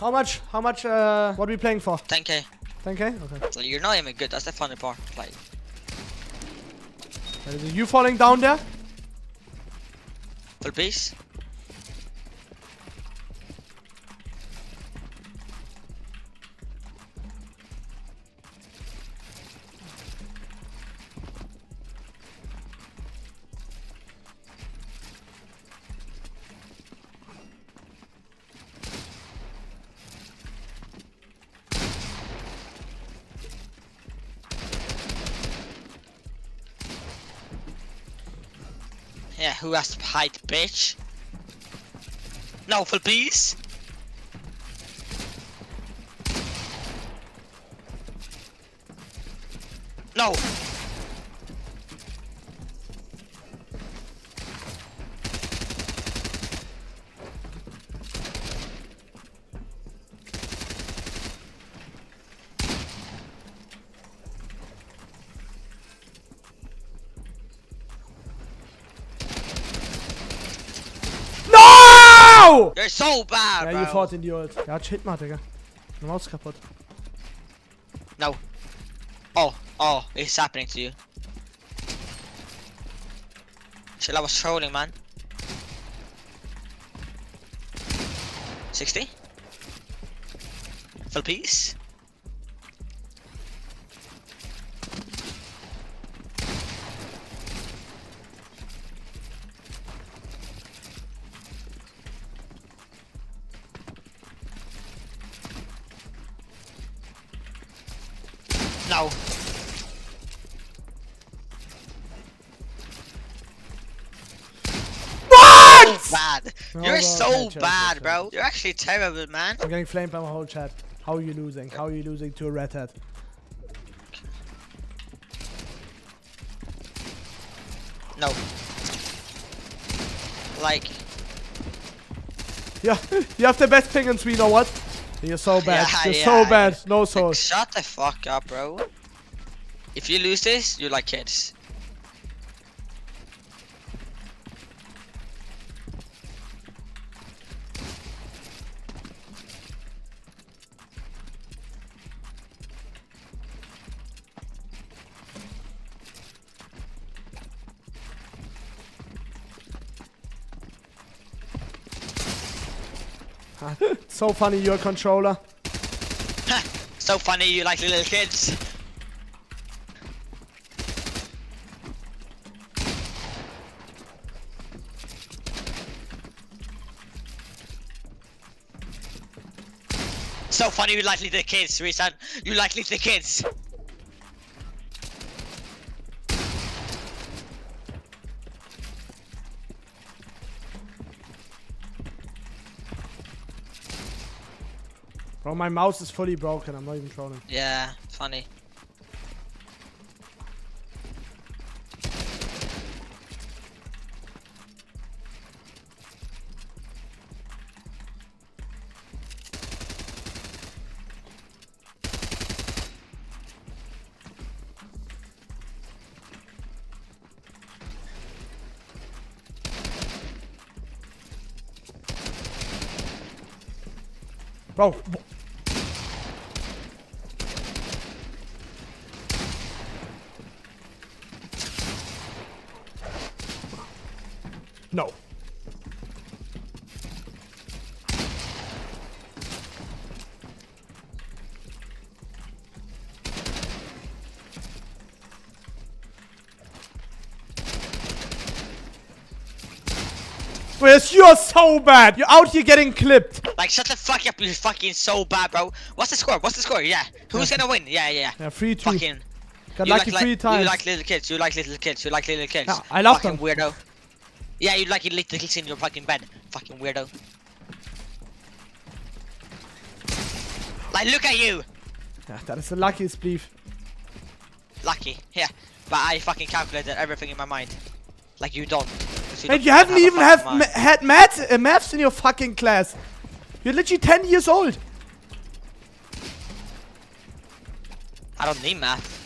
How much? How much? Uh, what are we playing for? 10k. 10k. Okay. So you're not even good. That's the funny part. Like, it you falling down there? full piece. Yeah, who has height, bitch? No, for piece. No. You're so bad, Ja, bro. you fought in die Ult. Ja, shit mal, Digga. Meine Maus kaputt. No. Oh, oh, it's happening to you. Shit, I was trolling, man. 60? Full piece? Bad. No, You're so bad, bro. You're actually terrible, man. I'm getting flamed by my whole chat. How are you losing? How are you losing to a red hat? No. Like, Yeah, you have the best ping in Sweden, or what? You're so bad. Yeah, You're yeah, so bad. yeah. No soul. shut the fuck up, bro. If you lose this, you're like kids. So funny, your controller. so funny, you like little kids. So funny, you like little kids, Rezon. You like little kids. Bro, my mouse is fully broken. I'm not even trolling. Yeah, funny. Bro. No. Where's you're so bad. You're out here getting clipped. Like, shut the fuck up, You're fucking so bad, bro. What's the score? What's the score? Yeah. Who's gonna win? Yeah, yeah. Yeah, free two. Fucking. Got you lucky like, three like, times. You like little kids. You like little kids. You like little kids. Yeah, I love fucking them. weirdo. Yeah, you like little kids in your fucking bed. Fucking weirdo. Like, look at you. yeah, that is the luckiest beef. Lucky. Yeah. But I fucking calculated everything in my mind. Like you don't. 'cause And you haven't a even have ma had maths, uh, maths in your fucking class. You're literally 10 years old. I don't need math.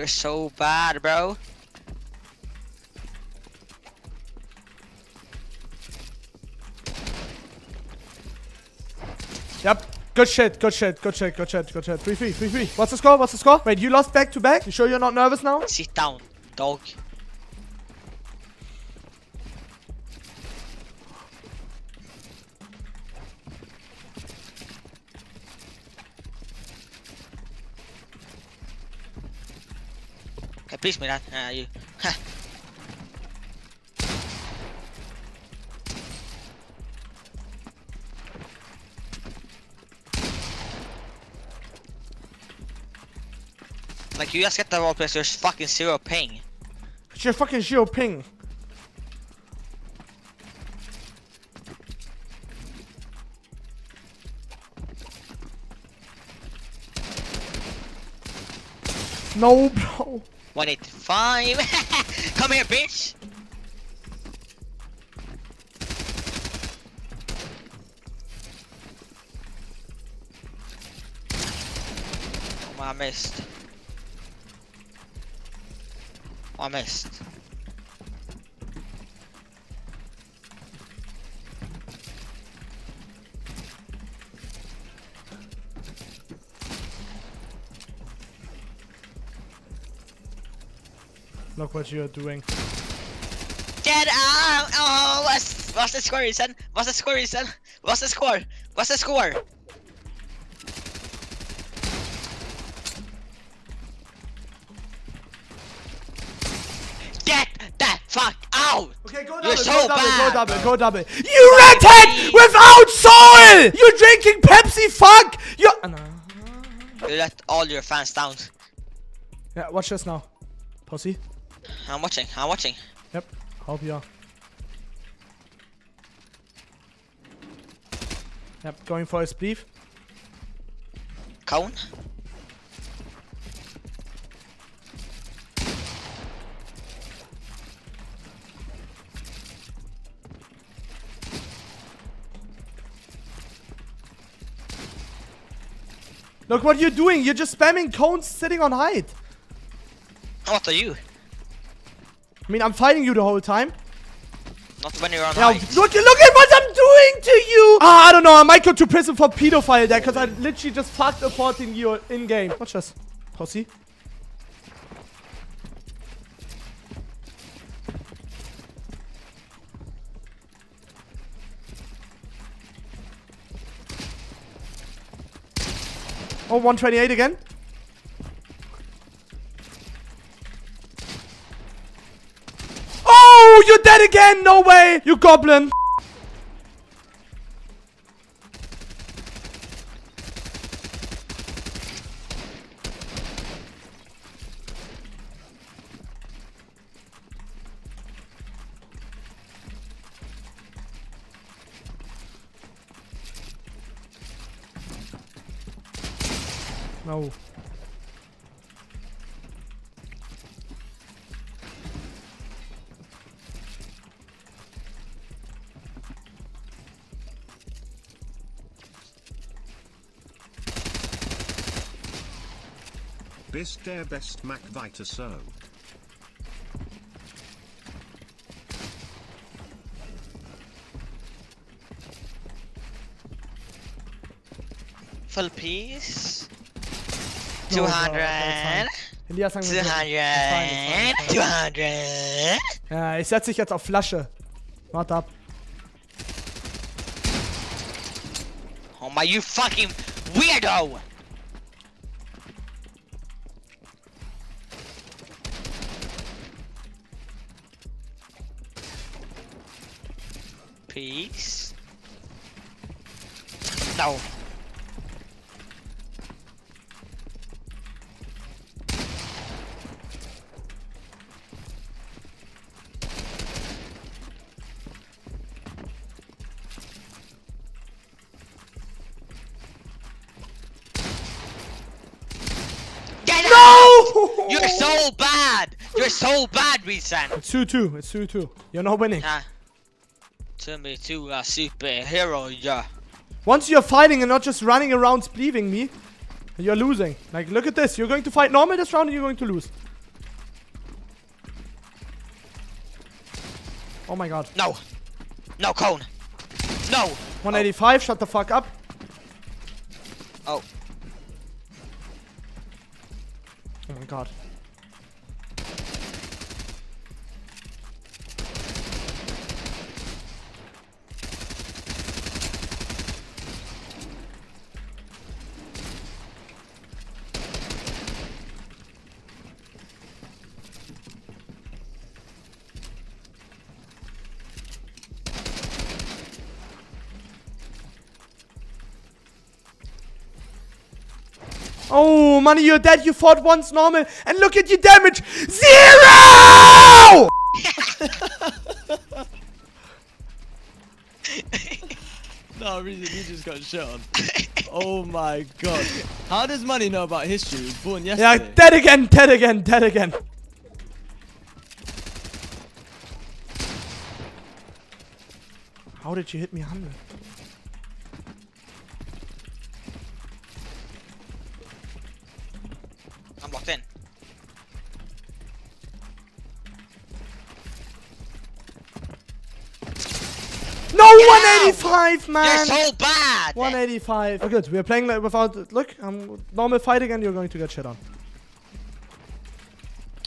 You're so bad, bro. Yep. Good shit, good shit, good shit, good shit, good shit. 3 3, 3 3. What's the score? What's the score? Wait, you lost back to back? You sure you're not nervous now? Sit down, dog. Please, that. Uh, you. like you just get the role place, there's fucking zero ping. It's your fucking zero ping. No, bro. 185. Come here, bitch. Oh, I missed. I missed. Look what you're doing. Get out! Oh, what's what's the score, son? What's the score, son? What's the score? What's the score? Get the fuck out! Okay, go You're double, so go double, bad, go double, bro. go double. You redhead without soil! You're drinking Pepsi, fuck! You You let all your fans down. Yeah, watch this now. Pussy. I'm watching. I'm watching. Yep, hope you are. Yep, going for a spleef. Cone. Look what you're doing. You're just spamming cones sitting on height. What are you? I mean, I'm fighting you the whole time. Not when you're on Now, look, look at what I'm doing to you. Ah, I don't know. I might go to prison for pedophile there because I literally just fucked a 14 year in game. Watch this. Pussy. Oh, 128 again. You're dead again. No way. You goblin. Bist der best Mac weiter so. Full piece. No, 200. no, that's fine. Elias, sagen wir so. 200. It's fine, it's fine, 200. Ja, ich setze dich jetzt auf Flasche. Warte ab. Oh my, you fucking weirdo! Peace. No. No! You're so bad! You're so bad, Rezon! It's 2-2. It's 2-2. You're not winning. Ah. To me to a superhero, yeah. Once you're fighting and not just running around spleeving me, You're losing. Like, look at this. You're going to fight normal this round and you're going to lose. Oh my god. No. No, cone. No. 185, shut the fuck up. Oh. Oh my god. Oh, money, you're dead. You fought once normal. And look at your damage. Zero! No, really, he just got shot. oh my god. How does Money know about history? He was born yeah, dead again, dead again, dead again. How did you hit me 100? 185, man. You're man! so bad. 185. Oh, good. We're playing like without. Look, um, normal fight again. You're going to get shit on.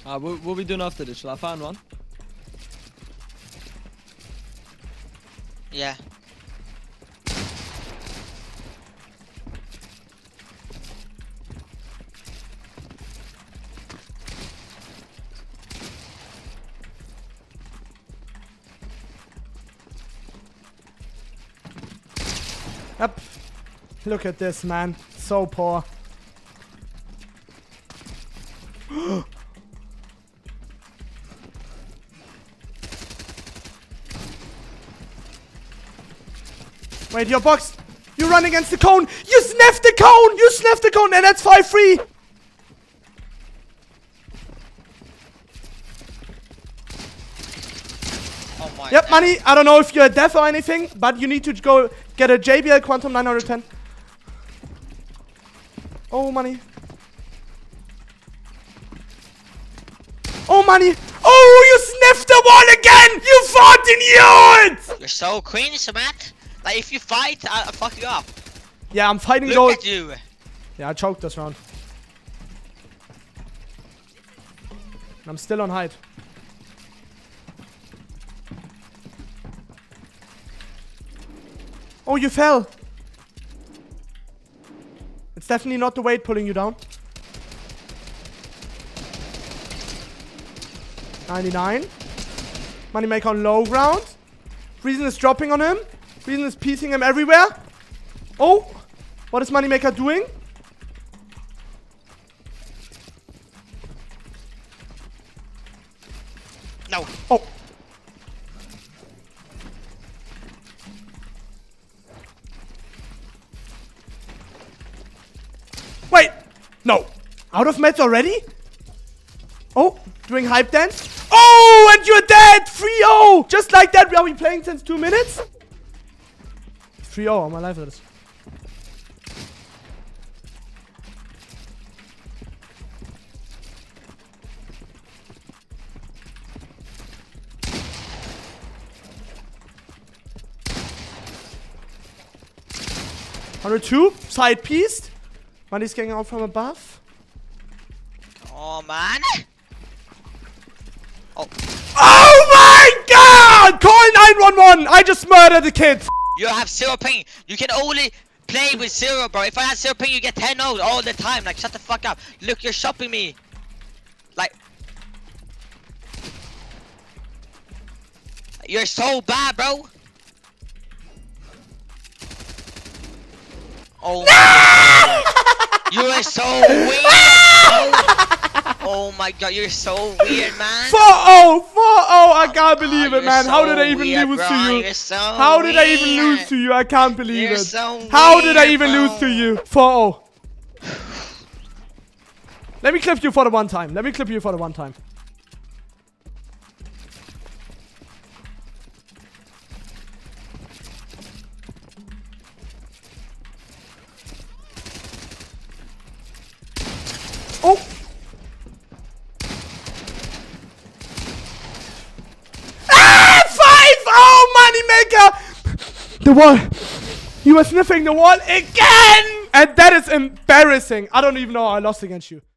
Uh, what, what are we doing after this? Shall I find one? Yeah. Yep. Look at this, man. So poor. Wait, you're boxed. You run against the cone. You sniff the cone. You sniff the cone, and that's 5 free. Oh my. Yep, money. I don't know if you're deaf or anything, but you need to go get a JBL Quantum 910. Oh, money. Oh, money. Oh, you sniffed the wall again. You fucking it. You're so cringe, Matt. Like if you fight, I'll, fuck you up. Yeah, I'm fighting Look those. at you. Yeah, I choked this round. I'm still on height. Oh, you fell. It's definitely not the weight pulling you down. 99. Moneymaker on low ground. Rezon is dropping on him. Rezon is piecing him everywhere. Oh! What is Moneymaker doing? Out of meds already? Oh, doing hype dance. Oh, and you're dead. 3-0. Just like that. We are we playing since two minutes? 3-0 on my life that is. Hundred two, side pieced. Money's getting out from above. Oh man. Oh my god! Call 911! I just murdered the kid! You have zero ping. You can only play with zero, bro. If I had zero ping, you get 10 0 all the time. Like, shut the fuck up. Look, you're shopping me. Like, you're so bad, bro. Oh my god. You are so weird. Bro. oh my god, you're so weird, man. 4 0! 4 0! I can't Oh, believe it, you're man. How did I even weird, lose bro. to you? So How did I even lose to you? I can't believe You're it. so How did I weird, even lose to you? 4 0. Let me clip you for the one time. Let me clip you for the one time. The wall. You were sniffing the wall again! And that is embarrassing. I don't even know how I lost against you.